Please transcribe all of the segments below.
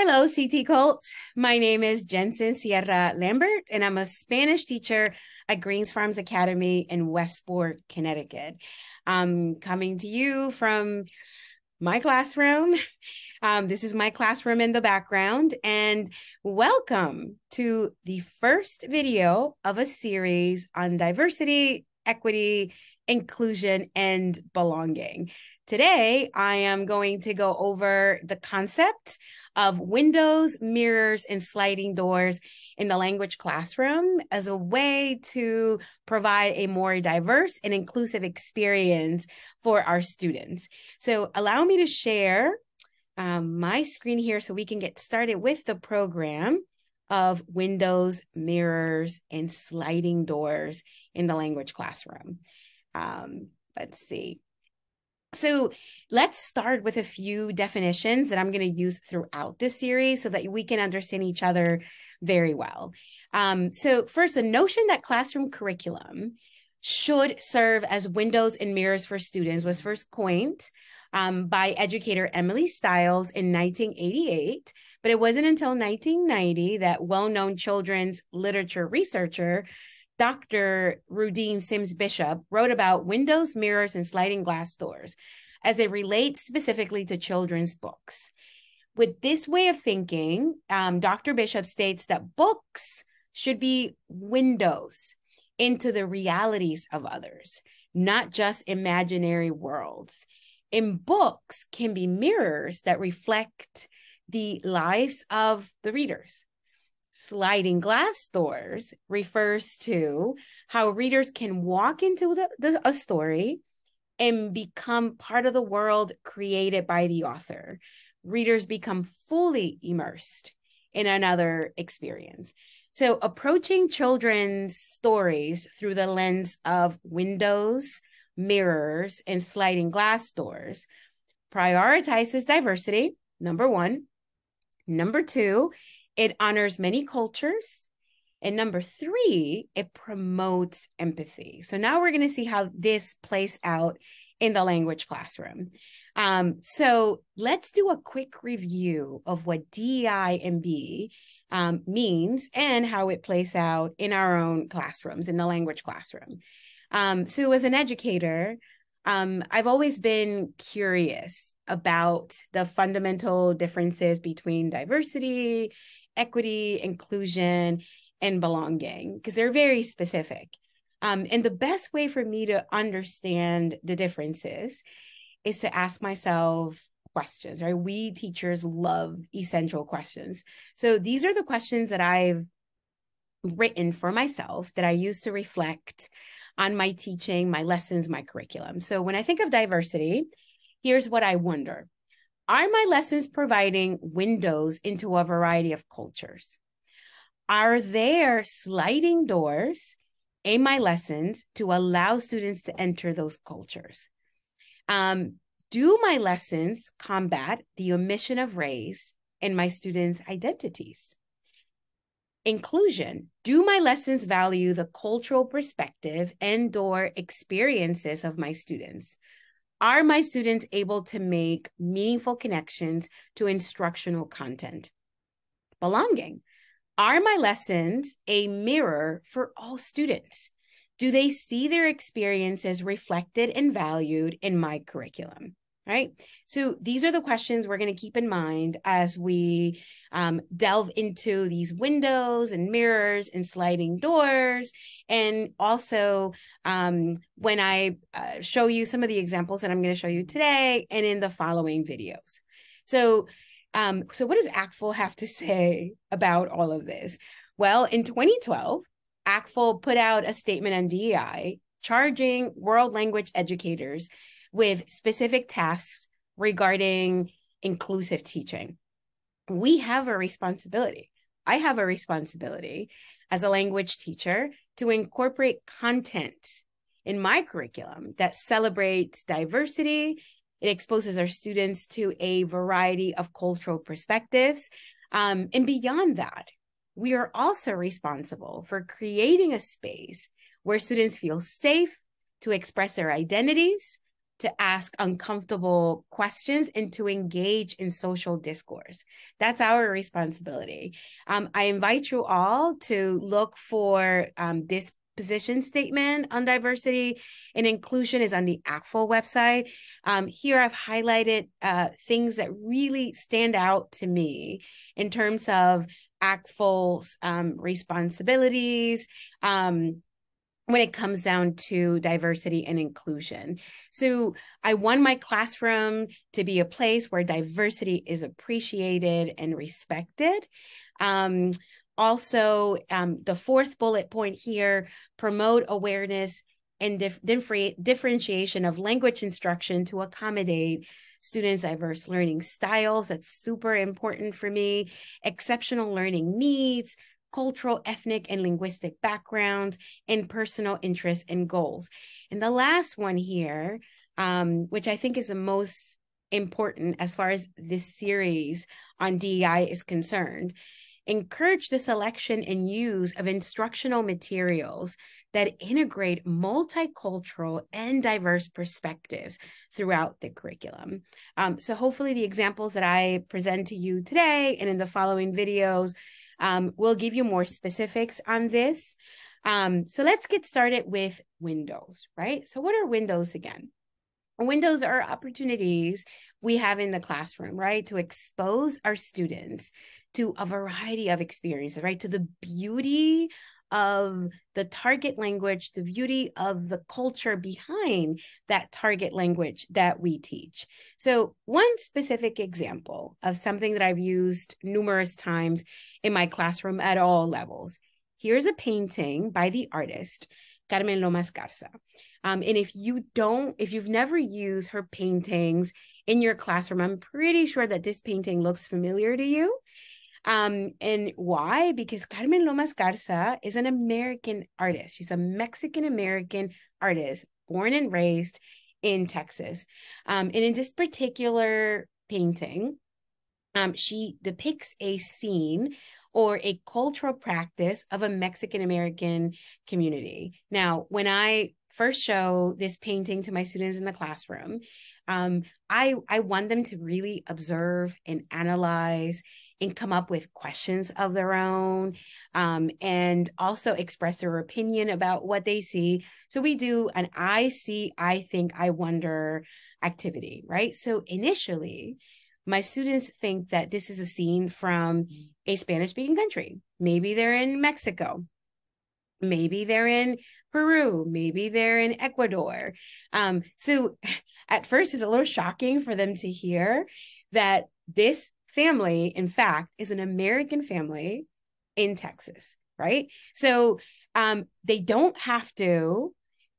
Hello, CT COLT. My name is Yensen Sierra Lambert, and I'm a Spanish teacher at Greens Farms Academy in Westport, Connecticut. I'm coming to you from my classroom. Um, this is my classroom in the background, and welcome to the first video of a series on diversity, equity, inclusion, and belonging. Today, I am going to go over the concept of windows, mirrors, and sliding doors in the language classroom as a way to provide a more diverse and inclusive experience for our students. So, allow me to share um, my screen here so we can get started with the program of windows, mirrors, and sliding doors in the language classroom. Um, let's see. So let's start with a few definitions that I'm going to use throughout this series so that we can understand each other very well. Um, so, first, the notion that classroom curriculum should serve as windows and mirrors for students was first coined um, by educator Emily Style in 1988. But it wasn't until 1990 that well known children's literature researcher Dr. Rudine Sims Bishop wrote about windows, mirrors, and sliding glass doors as it relates specifically to children's books. With this way of thinking, um, Dr. Bishop states that books should be windows into the realities of others, not just imaginary worlds. And books can be mirrors that reflect the lives of the readers sliding glass doors refers to how readers can walk into the, the, a story and become part of the world created by the author. Readers become fully immersed in another experience. So, approaching children's stories through the lens of windows, mirrors, and sliding glass doors prioritizes diversity, number one. Number two, it honors many cultures. And number three, it promotes empathy. So now we're going to see how this plays out in the language classroom. Um, so let's do a quick review of what DEI and B um, means and how it plays out in our own classrooms, in the language classroom. Um, so, as an educator, um, I've always been curious about the fundamental differences between diversity equity, inclusion, and belonging because they're very specific. Um, and the best way for me to understand the differences is to ask myself questions, right? We teachers love essential questions. So these are the questions that I've written for myself that I use to reflect on my teaching, my lessons, my curriculum. So when I think of diversity, here's what I wonder are my lessons providing windows into a variety of cultures? Are there sliding doors in my lessons to allow students to enter those cultures? Um, do my lessons combat the omission of race in my students' identities? Inclusion. Do my lessons value the cultural perspective and or experiences of my students? Are my students able to make meaningful connections to instructional content? Belonging. Are my lessons a mirror for all students? Do they see their experiences reflected and valued in my curriculum? Right? So these are the questions we're going to keep in mind as we um, delve into these windows and mirrors and sliding doors. And also, um, when I uh, show you some of the examples that I'm going to show you today and in the following videos. So, um, so what does ACTFL have to say about all of this? Well, in 2012, ACTFL put out a statement on DEI charging world language educators with specific tasks regarding inclusive teaching. We have a responsibility. I have a responsibility as a language teacher to incorporate content in my curriculum that celebrates diversity. It exposes our students to a variety of cultural perspectives. Um, and beyond that, we are also responsible for creating a space where students feel safe to express their identities, to ask uncomfortable questions and to engage in social discourse. That's our responsibility. Um, I invite you all to look for um, this position statement on diversity and inclusion is on the ACTFL website. Um, here I've highlighted uh, things that really stand out to me in terms of ACTFL's um, responsibilities, um, when it comes down to diversity and inclusion. So I want my classroom to be a place where diversity is appreciated and respected. Um, also, um, the fourth bullet point here promote awareness and dif- differentiation of language instruction to accommodate students' diverse learning styles. That's super important for me. Exceptional learning needs, cultural, ethnic, and linguistic backgrounds, and personal interests and goals. And the last one here, um, which I think is the most important as far as this series on DEI is concerned, encourage the selection and use of instructional materials that integrate multicultural and diverse perspectives throughout the curriculum. Um, so hopefully the examples that I present to you today and in the following videos um, we'll give you more specifics on this. Um, so let's get started with windows, right? So what are windows again? Windows are opportunities we have in the classroom, right? To expose our students to a variety of experiences, right? To the beauty of the target language, the beauty of the culture behind that target language that we teach. So, one specific example of something that I've used numerous times in my classroom at all levels here's a painting by the artist Carmen Lomas Garza. Um, and if you don't, if you've never used her paintings in your classroom, I'm pretty sure that this painting looks familiar to you. Um, and why? Because Carmen Lomas Garza is an American artist. She's a Mexican American artist, born and raised in Texas. Um, and in this particular painting, um, she depicts a scene or a cultural practice of a Mexican American community. Now, when I first show this painting to my students in the classroom, um, I I want them to really observe and analyze and come up with questions of their own um, and also express their opinion about what they see. So we do an I see, I think, I wonder activity, right? So initially, my students think that this is a scene from a Spanish speaking country. Maybe they're in Mexico. Maybe they're in Peru. Maybe they're in Ecuador. Um, so at first, it's a little shocking for them to hear that this family, in fact, is an American family in Texas, right? So um, they don't have to,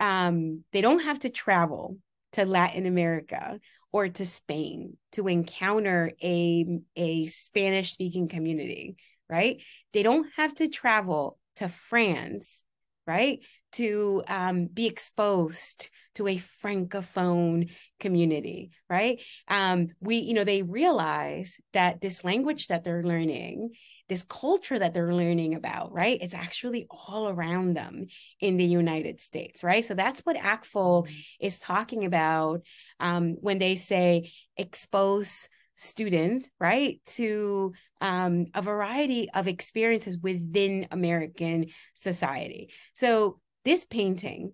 um, they don't have to travel to Latin America or to Spain to encounter a, a Spanish speaking community, right? They don't have to travel to France, right? To um, be exposed to a francophone community right? Um we you know they realize that this language that they're learning this culture that they're learning about right it's actually all around them in the united states right? So that's what ACTFL mm-hmm. is talking about um, when they say expose students right to um, a variety of experiences within american society. So this painting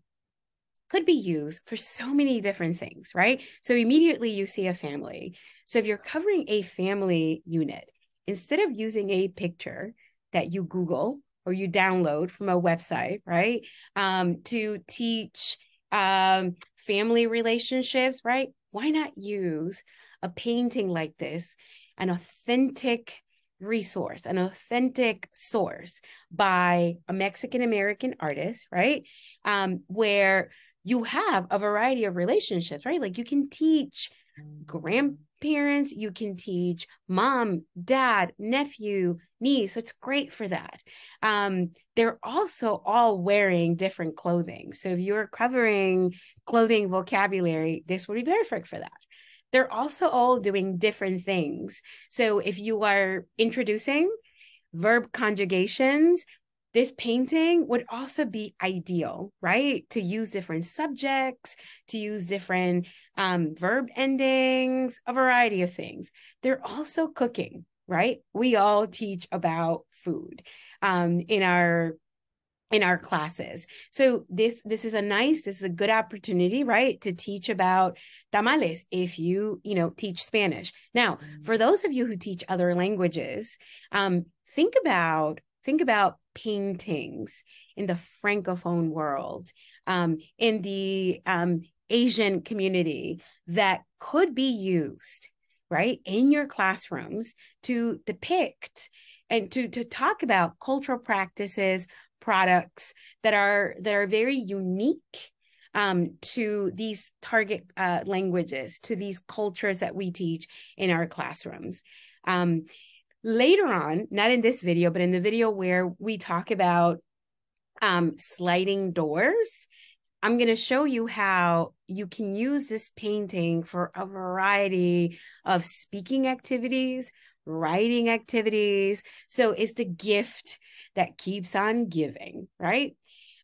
could be used for so many different things, right? So immediately you see a family. So if you're covering a family unit, instead of using a picture that you Google or you download from a website, right, um, to teach um, family relationships, right? Why not use a painting like this, an authentic resource, an authentic source by a Mexican American artist, right? Um, where you have a variety of relationships, right? Like you can teach grandparents, you can teach mom, dad, nephew, niece. It's great for that. Um, they're also all wearing different clothing. So if you're covering clothing vocabulary, this would be perfect for that. They're also all doing different things. So if you are introducing verb conjugations, this painting would also be ideal, right? To use different subjects, to use different um, verb endings, a variety of things. They're also cooking, right? We all teach about food um, in our in our classes. So this this is a nice this is a good opportunity, right, to teach about tamales if you, you know, teach Spanish. Now, mm-hmm. for those of you who teach other languages, um think about think about paintings in the francophone world, um in the um Asian community that could be used, right, in your classrooms to depict and to to talk about cultural practices products that are that are very unique um, to these target uh, languages, to these cultures that we teach in our classrooms. Um, later on, not in this video, but in the video where we talk about um, sliding doors, I'm going to show you how you can use this painting for a variety of speaking activities, writing activities. So it's the gift that keeps on giving, right?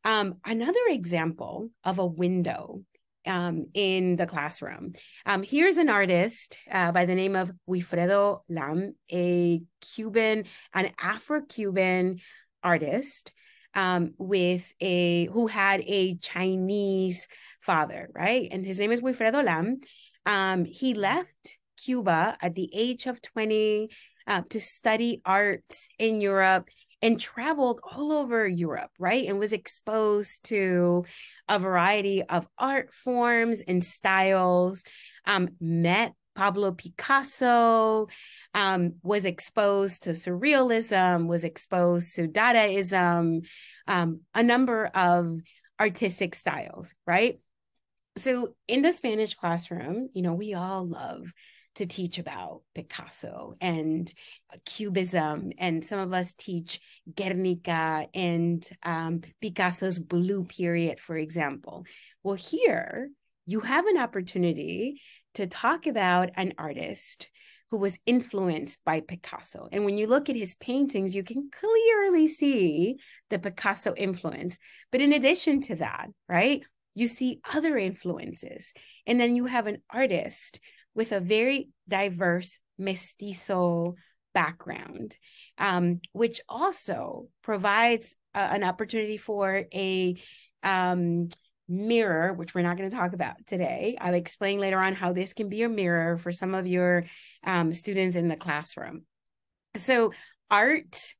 Um, another example of a window um, in the classroom. Um, here's an artist uh, by the name of Wilfredo Lam, a Cuban, an Afro-Cuban artist um, with a who had a Chinese father, right? And his name is Wilfredo Lam. Um, he left Cuba at the age of 20 uh, to study art in Europe and traveled all over Europe, right? And was exposed to a variety of art forms and styles, um, met Pablo Picasso, um, was exposed to surrealism, was exposed to Dadaism, um, a number of artistic styles, right? So in the Spanish classroom, you know, we all love to teach about Picasso and Cubism, and some of us teach Guernica and um, Picasso's Blue Period, for example. Well, here you have an opportunity to talk about an artist who was influenced by Picasso. And when you look at his paintings, you can clearly see the Picasso influence. But in addition to that, right, you see other influences. And then you have an artist with a very diverse mestizo background, um, which also provides a, an opportunity for a um, mirror, which we're not going to talk about today. I'll explain later on how this can be a mirror for some of your um, students in the classroom. So, art,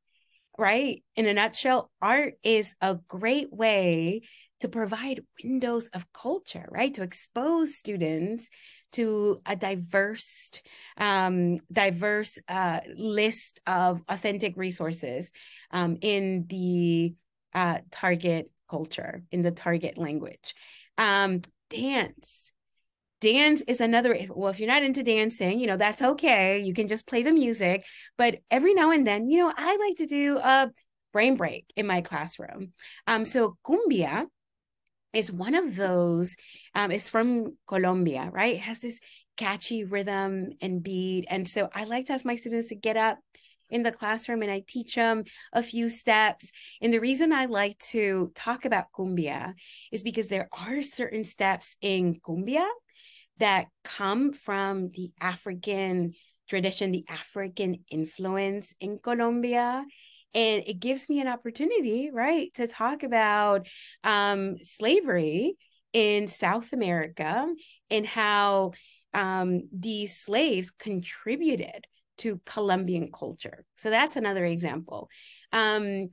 right? In a nutshell, art is a great way to provide windows of culture, right? To expose students to a diverse um, diverse uh, list of authentic resources um, in the uh, target culture in the target language. Um, dance. Dance is another well if you're not into dancing you know that's okay. You can just play the music. But every now and then you know i like to do a brain break in my classroom. Um so cumbia is one of those. Um, it's from Colombia, right? It has this catchy rhythm and beat. And so I like to ask my students to get up in the classroom and I teach them a few steps. And the reason I like to talk about cumbia is because there are certain steps in cumbia that come from the African tradition, the African influence in Colombia and it gives me an opportunity right to talk about um, slavery in south america and how um, these slaves contributed to colombian culture. So that's another example. Um,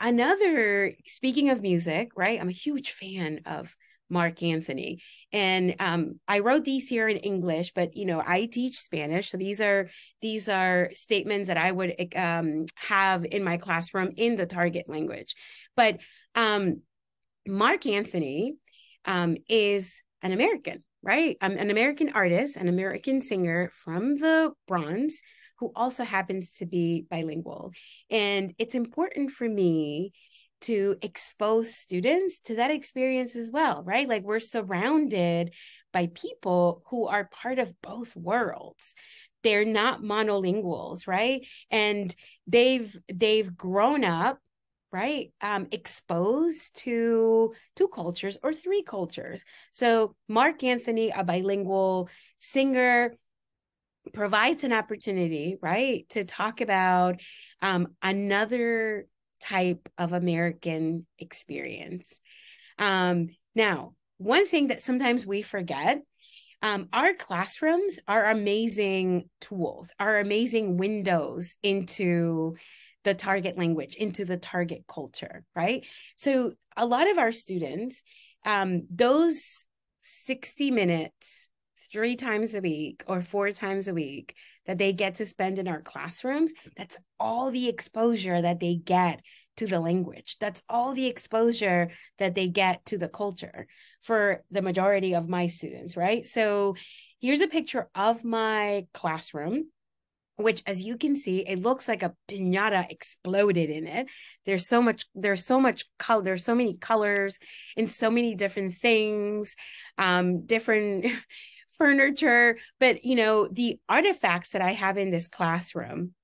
another speaking of music right i'm a huge fan of Marc Anthony. And um, I wrote these here in English, but you know, I teach Spanish, so these are these are statements that I would um, have in my classroom in the target language. But um, Marc Anthony um, is an American, right? I'm an American artist, an American singer from the Bronx who also happens to be bilingual. And it's important for me to expose students to that experience as well, right? Like we're surrounded by people who are part of both worlds. They're not monolinguals, right? And they've they've grown up right um, exposed to two cultures or three cultures so mark anthony a bilingual singer provides an opportunity right to talk about um, another type of american experience um, now one thing that sometimes we forget um, our classrooms are amazing tools, are amazing windows into the target language, into the target culture, right? So a lot of our students, um, those 60 minutes, three times a week or four times a week that they get to spend in our classrooms, that's all the exposure that they get to the language. That's all the exposure that they get to the culture for the majority of my students, right? So here's a picture of my classroom which as you can see it looks like a piñata exploded in it there's so much there's so much color there's so many colors and so many different things um different furniture but you know the artifacts that i have in this classroom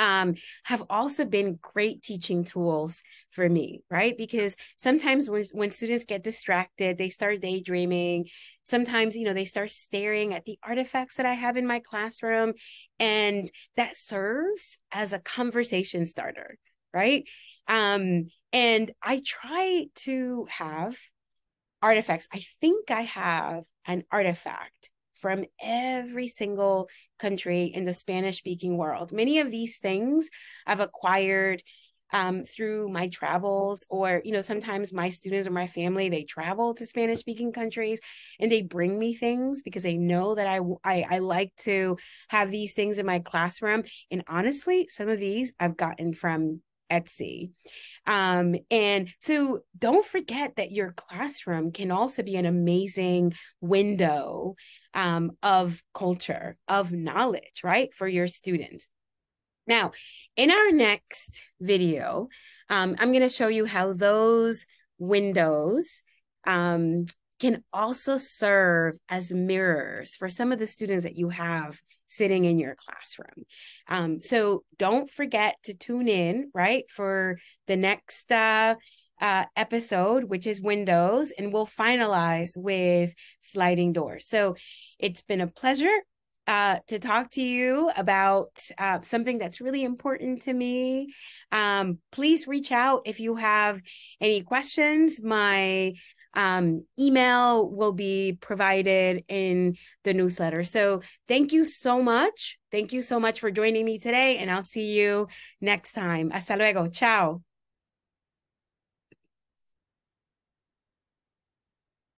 um, have also been great teaching tools for me, right? Because sometimes when, when students get distracted, they start daydreaming. Sometimes, you know, they start staring at the artifacts that I have in my classroom, and that serves as a conversation starter, right? Um, and I try to have artifacts. I think I have an artifact from every single country in the Spanish speaking world. Many of these things I've acquired um, through my travels, or, you know, sometimes my students or my family, they travel to Spanish speaking countries and they bring me things because they know that I, I, I like to have these things in my classroom. And honestly, some of these I've gotten from Etsy. Um, and so don't forget that your classroom can also be an amazing window um, of culture, of knowledge, right, for your students. Now, in our next video, um, I'm going to show you how those windows um, can also serve as mirrors for some of the students that you have sitting in your classroom. Um, so don't forget to tune in, right, for the next uh, uh, episode, which is Windows, and we'll finalize with sliding doors. So it's been a pleasure uh, to talk to you about uh, something that's really important to me. Um, please reach out if you have any questions. My um, email will be provided in the newsletter. So thank you so much. Thank you so much for joining me today, and I'll see you next time. Hasta luego. Ciao.